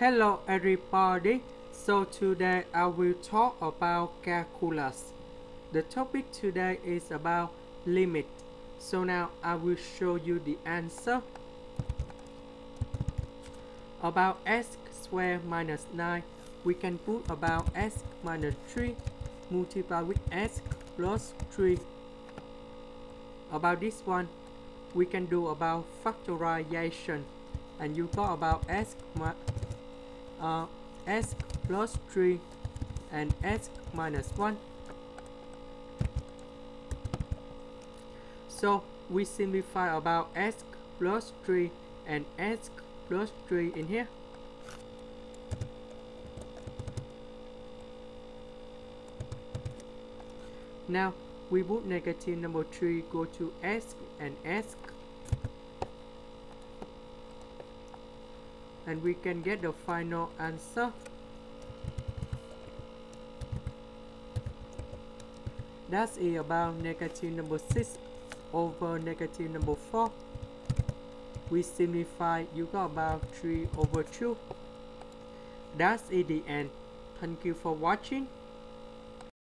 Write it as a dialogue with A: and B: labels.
A: Hello everybody. So today I will talk about calculus. The topic today is about limit. So now I will show you the answer. About x squared minus 9, we can put about x minus 3 multiply with x plus 3. About this one, we can do about factorization and you got about x s plus 3 and s minus 1 so we simplify about s plus 3 and s plus 3 in here. Now we put negative number 3 go to s and s and we can get the final answer. That's is about negative number 6 over negative number 4 we simplify you got about 3 over 2 that's is the end. Thank you for watching